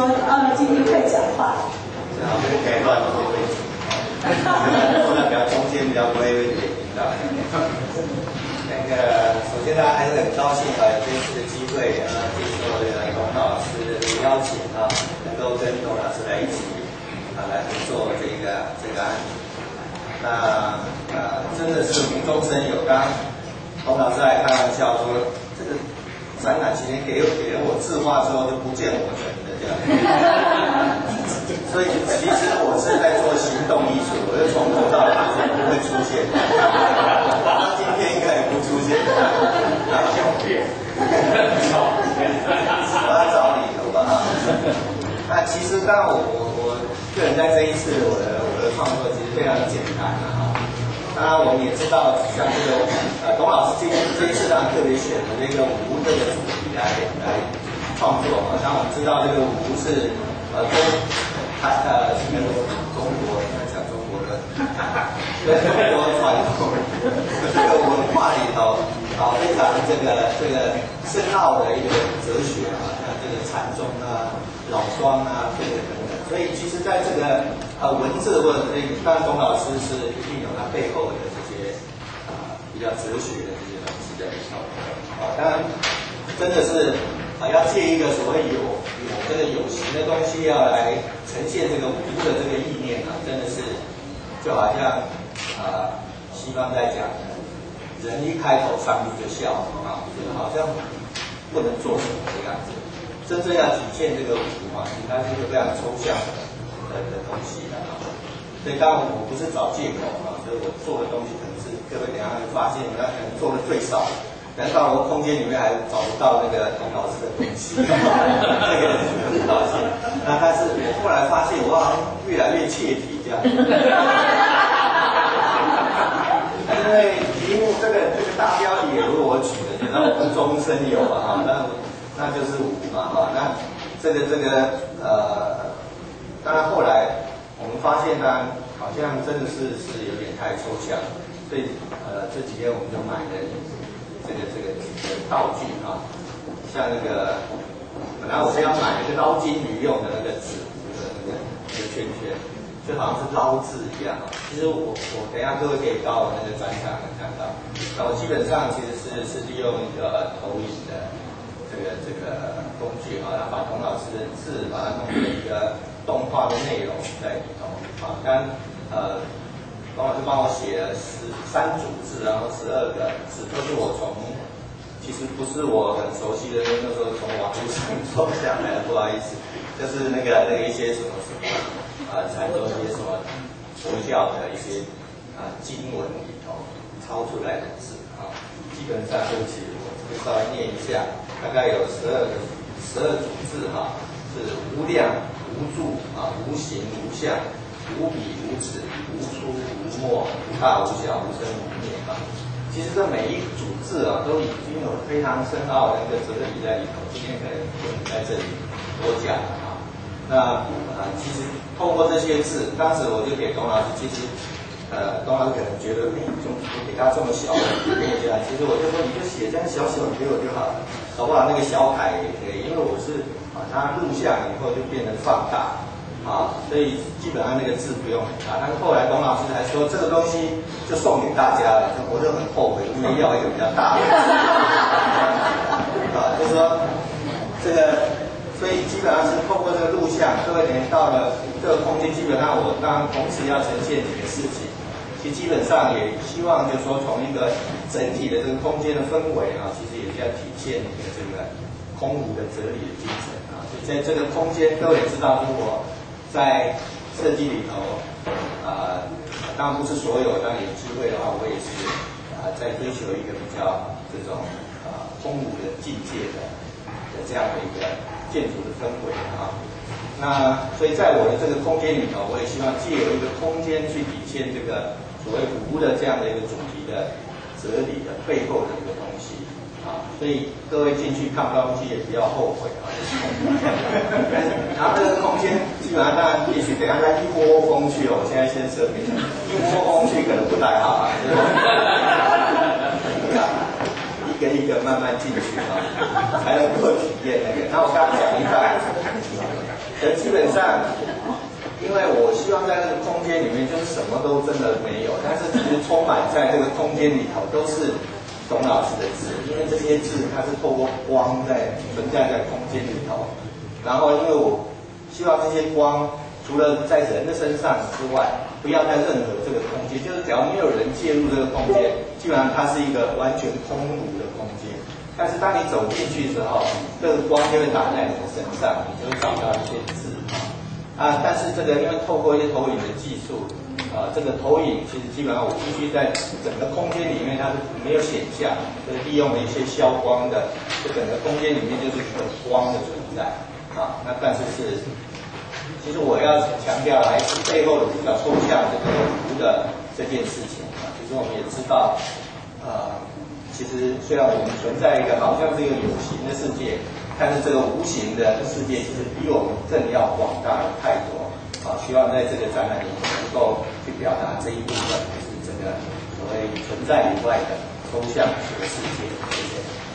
说，啊，今天会讲话。然后就可以乱说一点，说的比较中间比较微微一点，知道那个，首先呢，还是很高兴啊，有这次的机会啊，接受这个董老师的邀请啊，能够跟董老师来一起啊来合作这个这个案子。那呃，真的是无中生有。刚董老师还开玩笑说，这个展览期间给给了我字画之后就不见我的。所以其实我是在做行动艺术，我就从头到尾就不会出现。他今天应该也不出现。然后骗，我要找理由吧。那其实当然我我我个人在这一次我的我的创作其实非常简单的哈。当然我们也知道像这个呃董老师这这一次当然特别选的这个舞这个主题来来创作好像我们知道这个舞是呃中。他呃，应该说中国，应该讲中国的，在中国传统这个文化里头，啊，非常这个这个深奥的一个哲学啊，像这个禅宗啊、老庄啊这个等等。所以其实在这个呃文字或者这个，当然董老师是一定有他背后的这些啊比较哲学的这些东西在里头。啊，当然真的是啊要借一个所谓有有这个有形的东西要来。呈现这个无的这个意念啊，真的是就好像啊，西方在讲，人一开口，上帝就笑啊，就好像不能做什么的样子。真正要体现这个无啊，应该是一个非常抽象的的东西的啊。所以当然我不是找借口啊，所以我做的东西可能是各位等下会发现，我可能做的最少。但到了空间里面还找不到那个董老师的东西，那个很高兴。那但是我后来发现，我好像越来越切题这样。因为题目这个这个大标题也不是我取的，那无中生有啊，那那就是无嘛哈。那这个这个呃，当然后来我们发现呢，好像真的是是有点太抽象，所以呃这几天我们就买了。这个这个这个道具啊，像那个本来我是要买一个捞金鱼用的那个纸那个那个那个圈圈，就好像是捞字一样啊。其实我我等下各位可以到那个专场能看到。那我基本上其实是是利用一个投影的这个这个工具啊，然后把童老师的字把它弄成一个动画的内容在里头啊。刚呃。董老师帮我写了十三组字，然后十二个字都是我从，其实不是我很熟悉的，那时候从网络上抄下来的，不好意思，就是那个那个一些什么什么啊，禅宗一些什么佛教的一些啊经文里头抄出来的字啊，基本上对不起，我稍微念一下，大概有十二个十二组字哈，是无量无助啊，无形无相。无比无止，无出无没，无大无小，无生无灭啊！其实这每一组字啊，都已经有非常深奥的一个哲理在里头。今天可能不能在这里多讲了啊。那啊，其实透过这些字，当时我就给董老师，其实呃，董老师可能觉得，哎，就给他这么小的给我这样，其实我就说，你就写这样小小的给我就好了，好不好？那个小楷也可以，因为我是把它录像以后就变成放大。啊，所以基本上那个字不用很大，但是后来董老师还说这个东西就送给大家了，我就很后悔，因为要一个比较大的。啊，就是说这个，所以基本上是透过这个录像，各位等于到了这个空间，基本上我刚同时要呈现几个事情，其实基本上也希望就是说从一个整体的这个空间的氛围啊，其实也是要体现你的这个空无的哲理的精神啊，所以在这个空间，各位也知道，如果在设计里头，啊，当然不是所有，当然有机会的话，我也是啊，在追求一个比较这种啊空无的境界的的这样的一个建筑的氛围啊。那所以在我的这个空间里头，我也希望借由一个空间去体现这个所谓无的这样的一个主题的哲理的背后的一个东西。啊，所以各位进去看不到东西也不要后悔啊。然后这个空间基本上，当然也许等下再一窝蜂去哦。我现在先声明，一窝蜂去可能不太好啊。一个一个慢慢进去啊，才能够体验那个。那我刚刚讲一半，所以，基本上，因为我希望在这个空间里面，就是什么都真的没有，但是其实充满在这个空间里头都是董老师的字，因为这些字它是透过光在存在在空间里头，然后因为我希望这些光。除了在人的身上之外，不要在任何这个空间，就是只要没有人介入这个空间，基本上它是一个完全空无的空间。但是当你走进去之后，这个光就会打在你的身上，你就会找到一些字啊。但是这个因为透过一些投影的技术，啊，这个投影其实基本上我必须在整个空间里面它是没有显像，就利用了一些消光的，这整个空间里面就是一个光的存在啊。那但是是。其实我要强调还是背后的比较抽象这个无的这件事情啊。其实我们也知道，呃，其实虽然我们存在一个好像是一个有形的世界，但是这个无形的世界其实比我们更要广大的太多。啊，希望在这个展览里能够去表达这一部分，就是这个所谓存在以外的抽象的世界。谢谢。